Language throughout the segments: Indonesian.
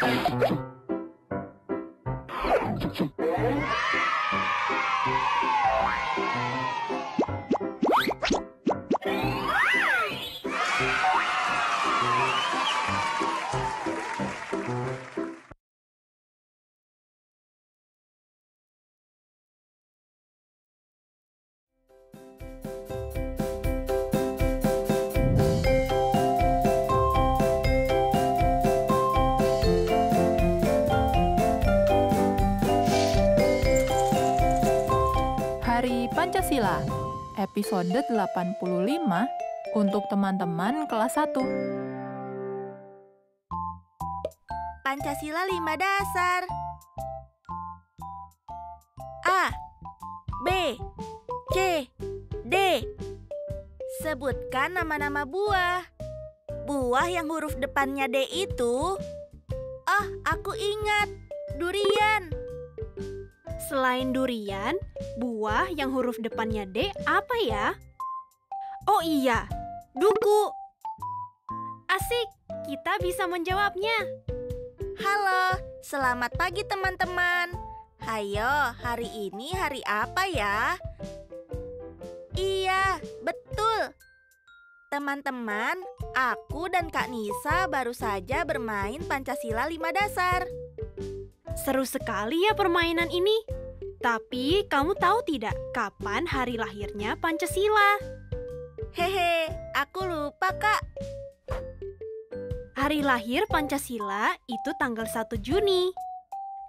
Thank you. Episode 85 untuk teman-teman kelas 1. Pancasila lima dasar. A, B, C, D. Sebutkan nama-nama buah. Buah yang huruf depannya D itu... Oh, aku ingat. Durian. Selain durian, buah yang huruf depannya D apa ya? Oh iya, duku. Asik, kita bisa menjawabnya. Halo, selamat pagi teman-teman. Hayo, hari ini hari apa ya? Iya, betul. Teman-teman, aku dan Kak Nisa baru saja bermain Pancasila lima dasar. Seru sekali ya permainan ini. Tapi kamu tahu tidak kapan hari lahirnya Pancasila? Hehe, aku lupa kak. Hari lahir Pancasila itu tanggal 1 Juni.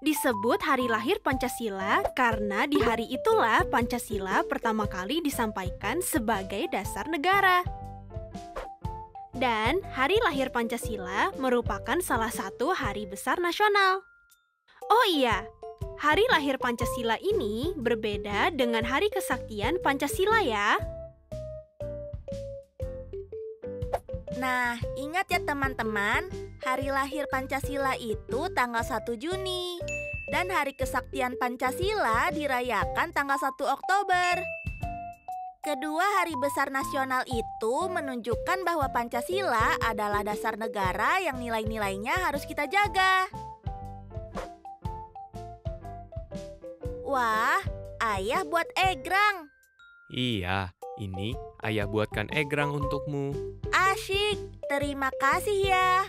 Disebut hari lahir Pancasila karena di hari itulah Pancasila pertama kali disampaikan sebagai dasar negara. Dan hari lahir Pancasila merupakan salah satu hari besar nasional. Oh iya, hari lahir Pancasila ini berbeda dengan hari kesaktian Pancasila ya. Nah, ingat ya teman-teman, hari lahir Pancasila itu tanggal 1 Juni. Dan hari kesaktian Pancasila dirayakan tanggal 1 Oktober. Kedua hari besar nasional itu menunjukkan bahwa Pancasila adalah dasar negara yang nilai-nilainya harus kita jaga. Wah, ayah buat egrang. Iya, ini ayah buatkan egrang untukmu. Asyik, terima kasih ya.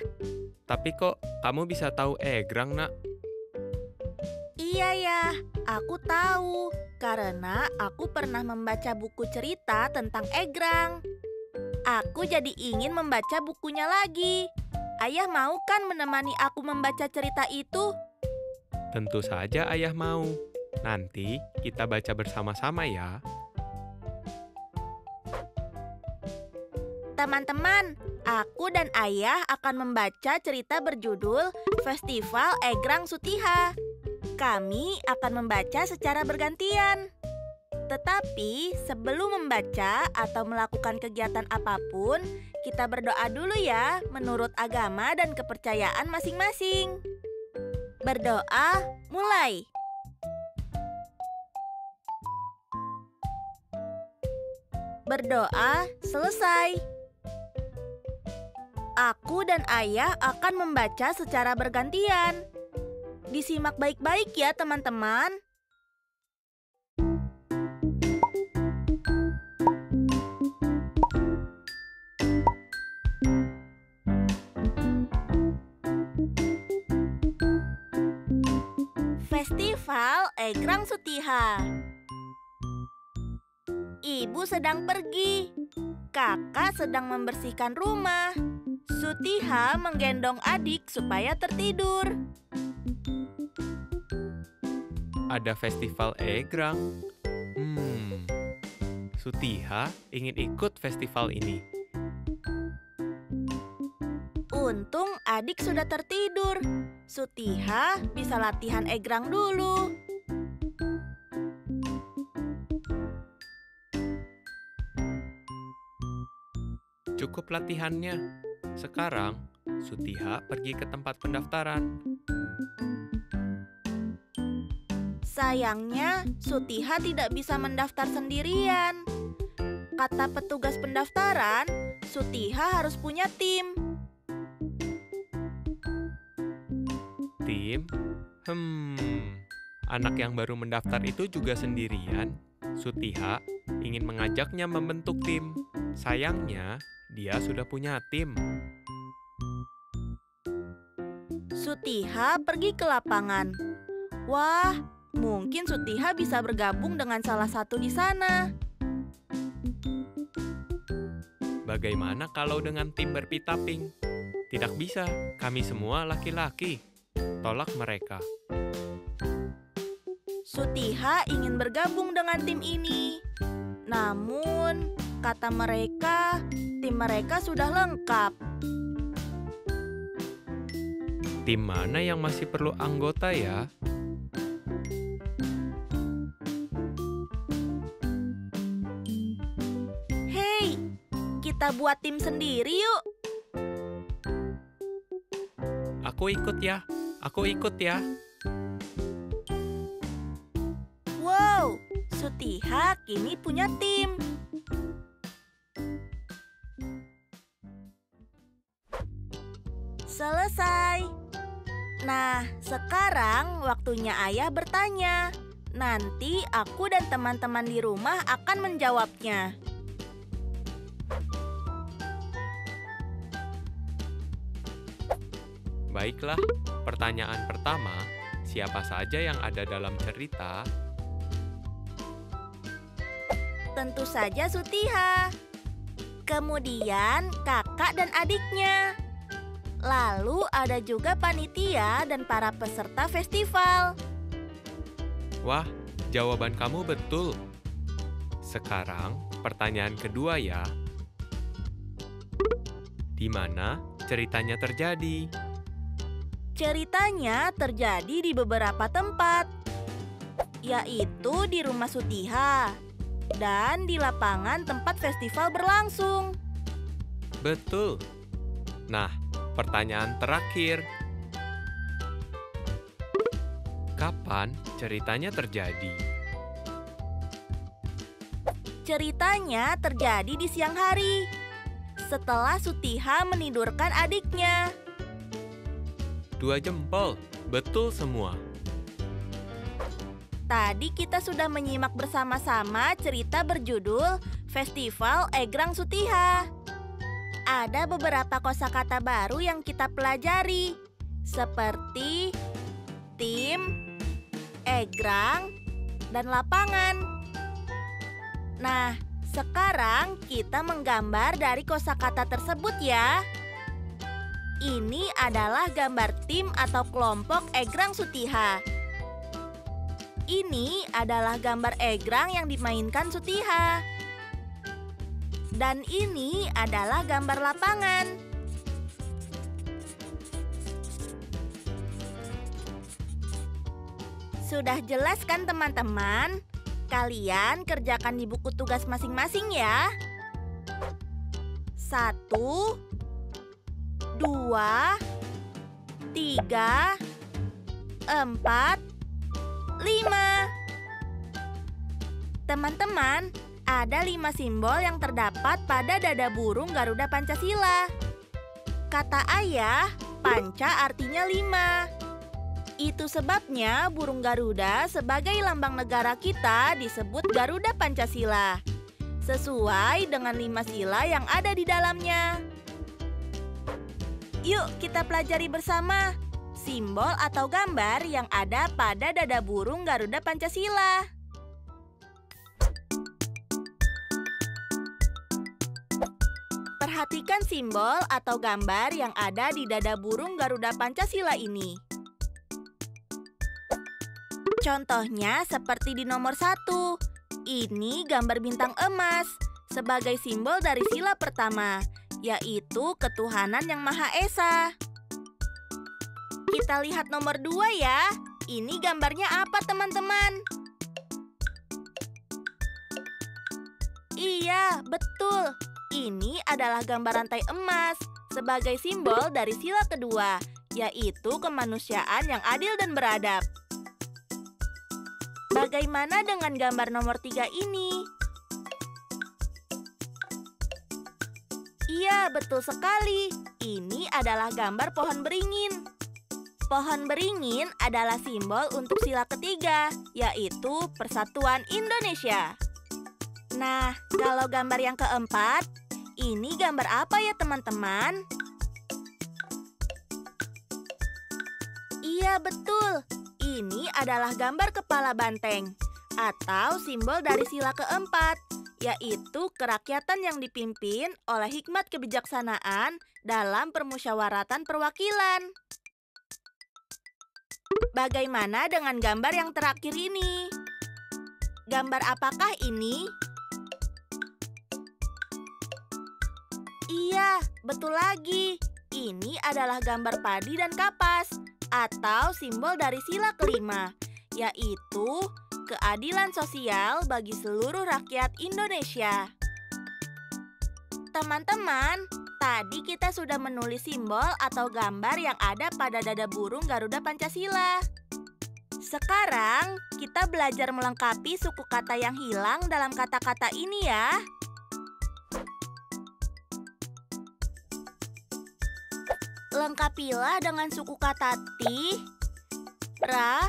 Tapi kok kamu bisa tahu egrang, nak? Iya ya, aku tahu. Karena aku pernah membaca buku cerita tentang egrang. Aku jadi ingin membaca bukunya lagi. Ayah mau kan menemani aku membaca cerita itu? Tentu saja ayah mau. Nanti kita baca bersama-sama ya. Teman-teman, aku dan ayah akan membaca cerita berjudul Festival Egrang Sutiha. Kami akan membaca secara bergantian. Tetapi sebelum membaca atau melakukan kegiatan apa pun, kita berdoa dulu ya menurut agama dan kepercayaan masing-masing. Berdoa mulai. Berdoa selesai. Aku dan ayah akan membaca secara bergantian. Disimak baik-baik ya, teman-teman. Festival Egrang Sutiha. Ibu sedang pergi. Kakak sedang membersihkan rumah. Sutiha menggendong adik supaya tertidur. Ada festival egrang. Hmm, Sutiha ingin ikut festival ini. Untung adik sudah tertidur. Sutiha bisa latihan egrang dulu. Cukup latihannya. Sekarang, Sutiha pergi ke tempat pendaftaran. Sayangnya, Sutiha tidak bisa mendaftar sendirian. Kata petugas pendaftaran, Sutiha harus punya tim. Tim? Hmm, anak yang baru mendaftar itu juga sendirian. Sutiha ingin mengajaknya membentuk tim. Sayangnya, dia sudah punya tim. Sutiha pergi ke lapangan. Wah, mungkin Sutiha bisa bergabung dengan salah satu di sana. Bagaimana kalau dengan tim berpita pink? Tidak bisa, kami semua laki-laki. Tolak mereka. Sutiha ingin bergabung dengan tim ini. Namun, kata mereka, tim mereka sudah lengkap. Tim mana yang masih perlu anggota ya? Hei, kita buat tim sendiri yuk. Aku ikut ya, aku ikut ya. Wow, Sutiha kini punya tim. Nah, sekarang waktunya ayah bertanya. Nanti aku dan teman-teman di rumah akan menjawabnya. Baiklah, pertanyaan pertama, siapa saja yang ada dalam cerita? Tentu saja Sutiha. Kemudian kakak dan adiknya. Lalu ada juga panitia dan para peserta festival. Wah, jawaban kamu betul. Sekarang, pertanyaan kedua ya. Di mana ceritanya terjadi? Ceritanya terjadi di beberapa tempat, yaitu di rumah Sutiha dan di lapangan tempat festival berlangsung. Betul. Nah, pertanyaan terakhir. Kapan ceritanya terjadi? Ceritanya terjadi di siang hari, setelah Sutiha menidurkan adiknya. Dua jempol, betul semua. Tadi kita sudah menyimak bersama-sama cerita berjudul Festival Egrang Sutiha. Ada beberapa kosakata baru yang kita pelajari, seperti tim, egrang, dan lapangan. Nah, sekarang kita menggambar dari kosakata tersebut ya. Ini adalah gambar tim atau kelompok egrang Sutiha. Ini adalah gambar egrang yang dimainkan Sutiha. Dan ini adalah gambar lapangan. Sudah jelas kan teman-teman? Kalian kerjakan di buku tugas masing-masing ya. Satu, dua, tiga, empat, lima. Teman-teman, ada lima simbol yang terdapat pada dada burung Garuda Pancasila. Kata ayah, panca artinya lima. Itu sebabnya burung Garuda sebagai lambang negara kita disebut Garuda Pancasila. Sesuai dengan lima sila yang ada di dalamnya. Yuk kita pelajari bersama simbol atau gambar yang ada pada dada burung Garuda Pancasila. Perhatikan simbol atau gambar yang ada di dada burung Garuda Pancasila ini. Contohnya seperti di nomor satu. Ini gambar bintang emas sebagai simbol dari sila pertama, yaitu ketuhanan yang Maha Esa. Kita lihat nomor dua ya. Ini gambarnya apa teman-teman? Iya, betul. Ini adalah gambar rantai emas sebagai simbol dari sila kedua, yaitu kemanusiaan yang adil dan beradab. Bagaimana dengan gambar nomor tiga ini? Iya, betul sekali. Ini adalah gambar pohon beringin. Pohon beringin adalah simbol untuk sila ketiga, yaitu Persatuan Indonesia. Nah, kalau gambar yang keempat, ini gambar apa ya teman-teman? Iya betul, ini adalah gambar kepala banteng atau simbol dari sila keempat, yaitu kerakyatan yang dipimpin oleh hikmat kebijaksanaan dalam permusyawaratan perwakilan. Bagaimana dengan gambar yang terakhir ini? Gambar apakah ini? Iya, betul lagi. Ini adalah gambar padi dan kapas atau simbol dari sila kelima, yaitu keadilan sosial bagi seluruh rakyat Indonesia. Teman-teman, tadi kita sudah menulis simbol atau gambar yang ada pada dada burung Garuda Pancasila. Sekarang, kita belajar melengkapi suku kata yang hilang dalam kata-kata ini ya. Lengkapilah dengan suku kata ti, ra,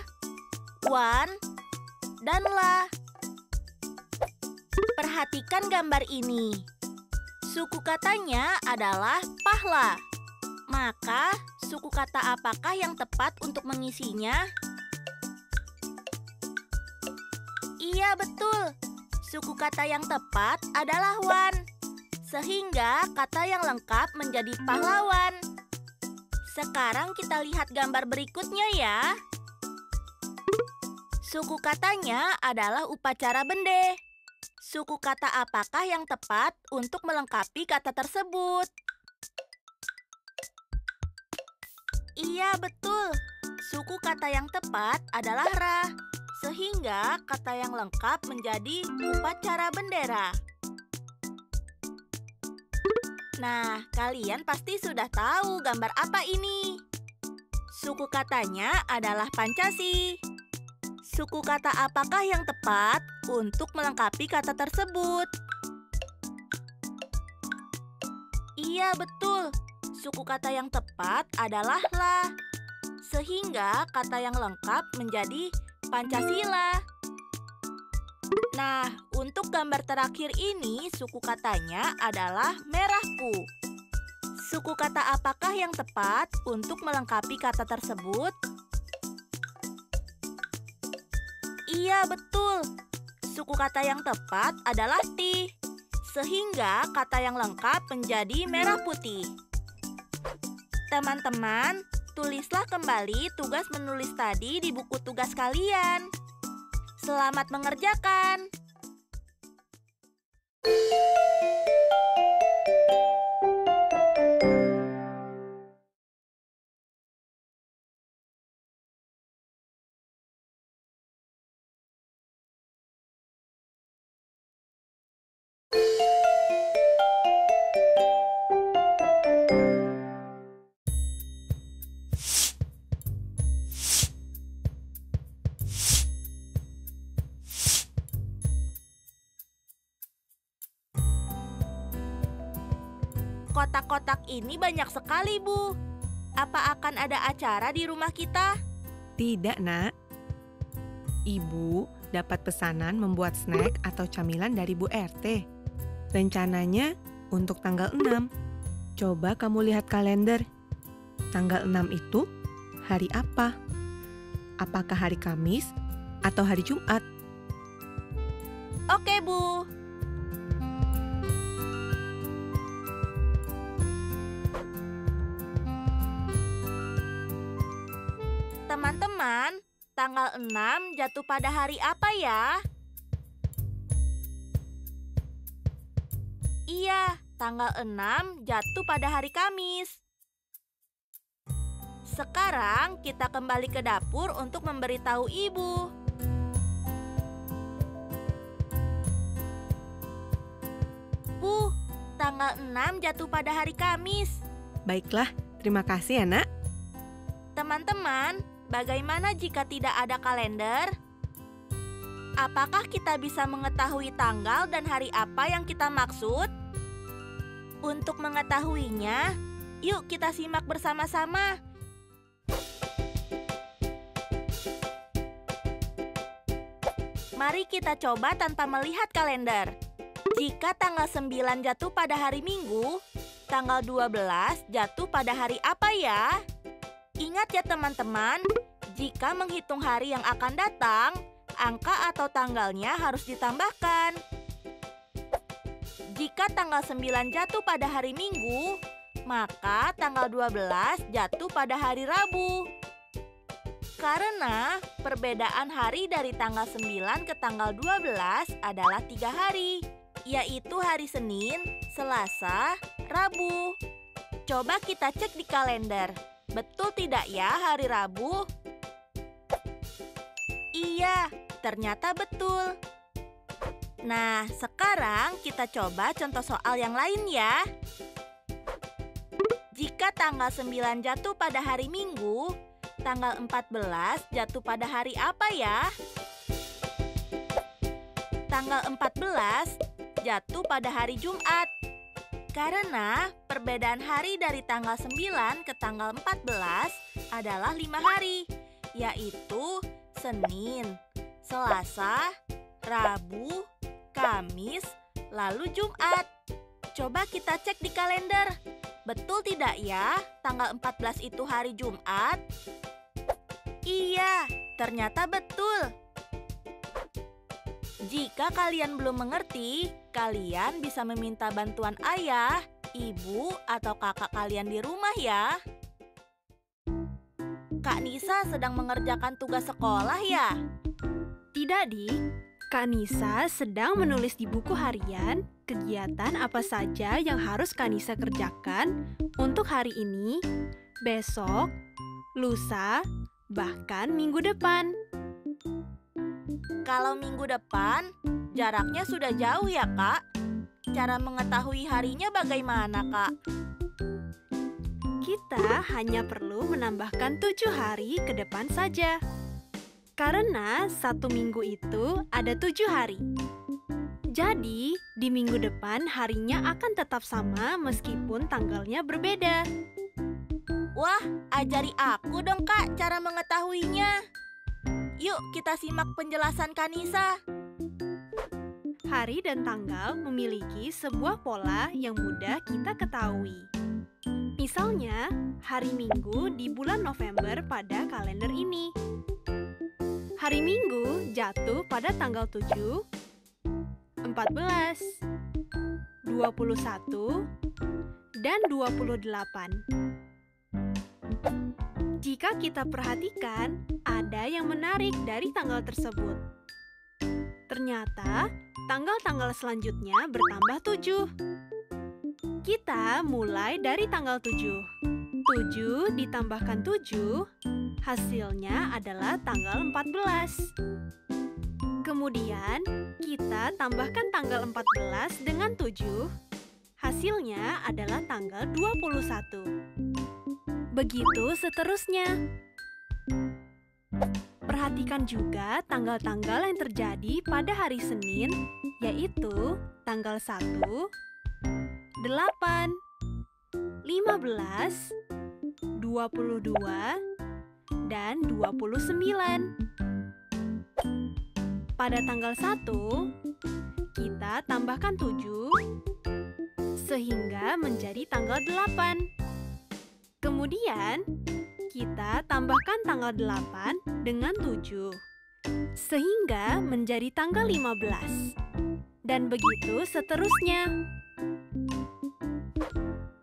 wan, dan la. Perhatikan gambar ini. Suku katanya adalah pahla. Maka, suku kata apakah yang tepat untuk mengisinya? Iya, betul. Suku kata yang tepat adalah wan. Sehingga kata yang lengkap menjadi pahlawan. Sekarang kita lihat gambar berikutnya ya. Suku katanya adalah upacara bende. Suku kata apakah yang tepat untuk melengkapi kata tersebut? Iya, betul. Suku kata yang tepat adalah ra. Sehingga kata yang lengkap menjadi upacara bendera. Nah, kalian pasti sudah tahu gambar apa ini. Suku katanya adalah Pancasi. Suku kata apakah yang tepat untuk melengkapi kata tersebut? Iya, betul. Suku kata yang tepat adalah la. Sehingga kata yang lengkap menjadi Pancasila. Nah, untuk gambar terakhir ini, suku katanya adalah merahku. Suku kata apakah yang tepat untuk melengkapi kata tersebut? Iya, betul. Suku kata yang tepat adalah ti. Sehingga kata yang lengkap menjadi merah putih. Teman-teman, tulislah kembali tugas menulis tadi di buku tugas kalian. Selamat mengerjakan. Kotak-kotak ini banyak sekali, Bu. Apa akan ada acara di rumah kita? Tidak, Nak. Ibu dapat pesanan membuat snack atau camilan dari Bu RT. Rencananya untuk tanggal 6. Coba kamu lihat kalender. Tanggal 6 itu hari apa? Apakah hari Kamis atau hari Jumat? Teman-teman, tanggal 6 jatuh pada hari apa ya? Iya, tanggal 6 jatuh pada hari Kamis. Sekarang kita kembali ke dapur untuk memberitahu ibu. Bu, tanggal 6 jatuh pada hari Kamis. Baiklah, terima kasih ya, Nak. Teman-teman, Bagaimana jika tidak ada kalender? Apakah kita bisa mengetahui tanggal dan hari apa yang kita maksud? Untuk mengetahuinya, yuk kita simak bersama-sama. Mari kita coba tanpa melihat kalender. Jika tanggal 9 jatuh pada hari Minggu, tanggal 12 jatuh pada hari apa ya? Ingat ya teman-teman, jika menghitung hari yang akan datang, angka atau tanggalnya harus ditambahkan. Jika tanggal 9 jatuh pada hari Minggu, maka tanggal 12 jatuh pada hari Rabu. Karena perbedaan hari dari tanggal 9 ke tanggal 12 adalah tiga hari, yaitu hari Senin, Selasa, Rabu. Coba kita cek di kalender. Betul tidak ya hari Rabu? Iya, ternyata betul. Nah, sekarang kita coba contoh soal yang lain ya. Jika tanggal 9 jatuh pada hari Minggu, tanggal 14 jatuh pada hari apa ya? Tanggal 14 jatuh pada hari Jumat. Karena perbedaan hari dari tanggal 9 ke tanggal 14 adalah lima hari, yaitu Senin, Selasa, Rabu, Kamis, lalu Jumat. Coba kita cek di kalender. Betul tidak ya, tanggal 14 itu hari Jumat? Iya, ternyata betul. Jika kalian belum mengerti, kalian bisa meminta bantuan ayah, ibu, atau kakak kalian di rumah ya. Kak Nisa sedang mengerjakan tugas sekolah ya? Tidak, Di. Kak Nisa sedang menulis di buku harian kegiatan apa saja yang harus Kak Nisa kerjakan untuk hari ini, besok, lusa, bahkan minggu depan. Kalau minggu depan, jaraknya sudah jauh ya kak? Cara mengetahui harinya bagaimana kak? Kita hanya perlu menambahkan tujuh hari ke depan saja. Karena satu minggu itu ada tujuh hari. Jadi, di minggu depan harinya akan tetap sama meskipun tanggalnya berbeda. Wah, ajari aku dong kak cara mengetahuinya. Yuk kita simak penjelasan Kanisa. Hari dan tanggal memiliki sebuah pola yang mudah kita ketahui. Misalnya, hari Minggu di bulan November pada kalender ini. Hari Minggu jatuh pada tanggal 7, 14, 21, dan 28. Jika kita perhatikan, ada yang menarik dari tanggal tersebut. Ternyata, tanggal-tanggal selanjutnya bertambah tujuh. Kita mulai dari tanggal tujuh. Tujuh ditambahkan tujuh, hasilnya adalah tanggal 14. Kemudian, kita tambahkan tanggal 14 dengan 7. Hasilnya adalah tanggal 21. Begitu seterusnya. Perhatikan juga tanggal-tanggal yang terjadi pada hari Senin, yaitu tanggal 1, 8, 15, 22, dan 29. Pada tanggal 1, kita tambahkan 7, sehingga menjadi tanggal 8. Kemudian, kita tambahkan tanggal 8 dengan 7, sehingga menjadi tanggal 15. Dan begitu seterusnya.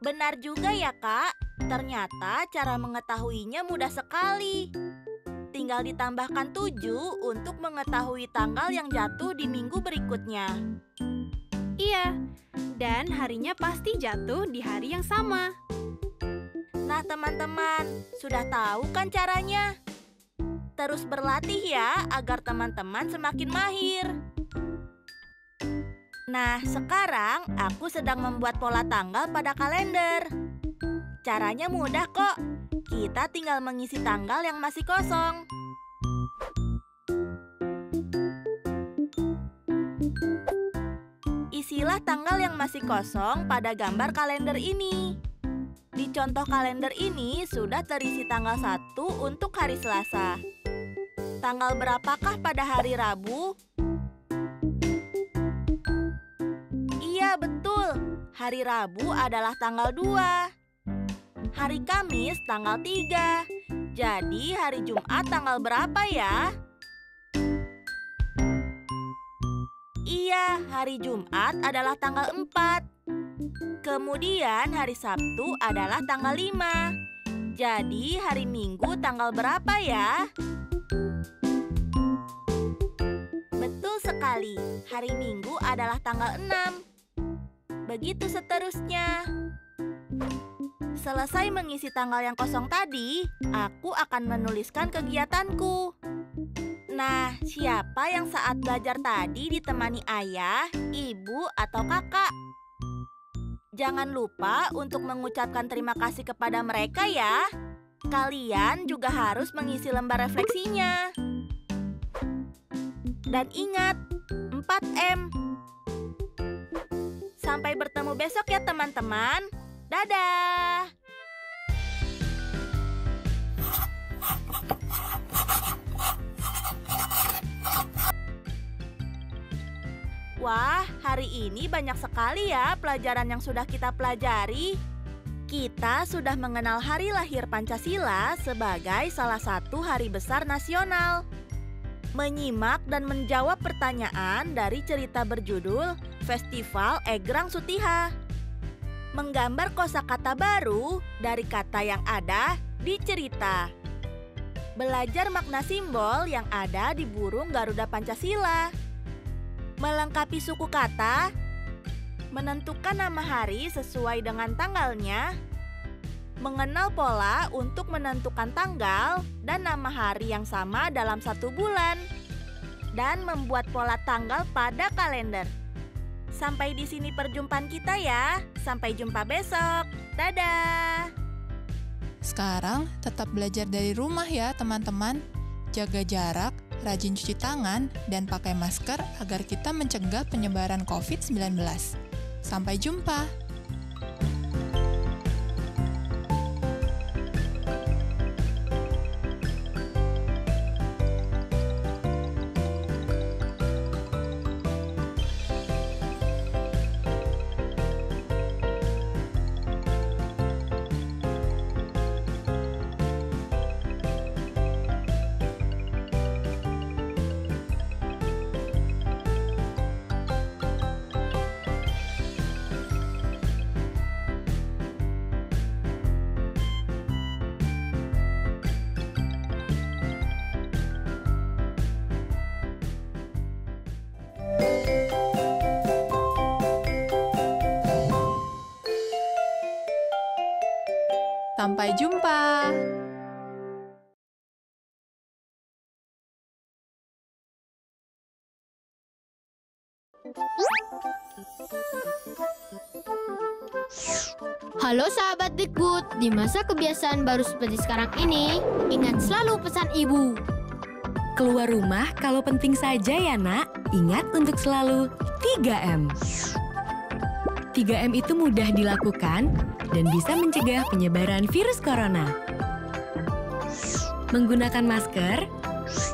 Benar juga ya, Kak. Ternyata cara mengetahuinya mudah sekali. Tinggal ditambahkan 7 untuk mengetahui tanggal yang jatuh di minggu berikutnya. Iya, dan harinya pasti jatuh di hari yang sama. Nah, teman-teman, sudah tahu kan caranya? Terus berlatih ya agar teman-teman semakin mahir. Nah, sekarang aku sedang membuat pola tanggal pada kalender. Caranya mudah kok. Kita tinggal mengisi tanggal yang masih kosong. Isilah tanggal yang masih kosong pada gambar kalender ini. Di contoh kalender ini sudah terisi tanggal 1 untuk hari Selasa. Tanggal berapakah pada hari Rabu? Iya, betul. Hari Rabu adalah tanggal 2. Hari Kamis tanggal 3. Jadi hari Jumat tanggal berapa ya? Iya, hari Jumat adalah tanggal 4. Kemudian hari Sabtu adalah tanggal 5. Jadi hari Minggu tanggal berapa ya? Betul sekali, hari Minggu adalah tanggal 6. Begitu seterusnya. Selesai mengisi tanggal yang kosong tadi, aku akan menuliskan kegiatanku. Nah, siapa yang saat belajar tadi ditemani ayah, ibu, atau kakak? Jangan lupa untuk mengucapkan terima kasih kepada mereka ya. Kalian juga harus mengisi lembar refleksinya. Dan ingat, 4M. Sampai bertemu besok ya teman-teman. Dadah! Wah, hari ini banyak sekali ya pelajaran yang sudah kita pelajari. Kita sudah mengenal hari lahir Pancasila sebagai salah satu hari besar nasional. Menyimak dan menjawab pertanyaan dari cerita berjudul Festival Egrang Sutiha. Menggambar kosakata baru dari kata yang ada di cerita. Belajar makna simbol yang ada di burung Garuda Pancasila melengkapi suku kata, menentukan nama hari sesuai dengan tanggalnya, mengenal pola untuk menentukan tanggal dan nama hari yang sama dalam satu bulan, dan membuat pola tanggal pada kalender. Sampai di sini perjumpaan kita ya. Sampai jumpa besok. Dadah. Sekarang tetap belajar dari rumah ya, teman-teman. Jaga jarak, rajin cuci tangan, dan pakai masker agar kita mencegah penyebaran COVID-19. Sampai jumpa! Sampai jumpa! Halo sahabat Dikbud, di masa kebiasaan baru seperti sekarang ini, ingat selalu pesan ibu. Keluar rumah kalau penting saja ya nak, ingat untuk selalu 3M. 3M itu mudah dilakukan dan bisa mencegah penyebaran virus corona. Menggunakan masker,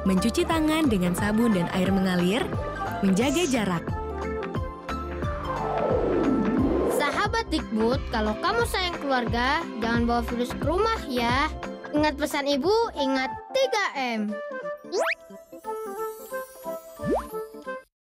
mencuci tangan dengan sabun dan air mengalir, menjaga jarak. Sahabat Dikbud, kalau kamu sayang keluarga, jangan bawa virus ke rumah ya. Ingat pesan ibu, ingat 3M.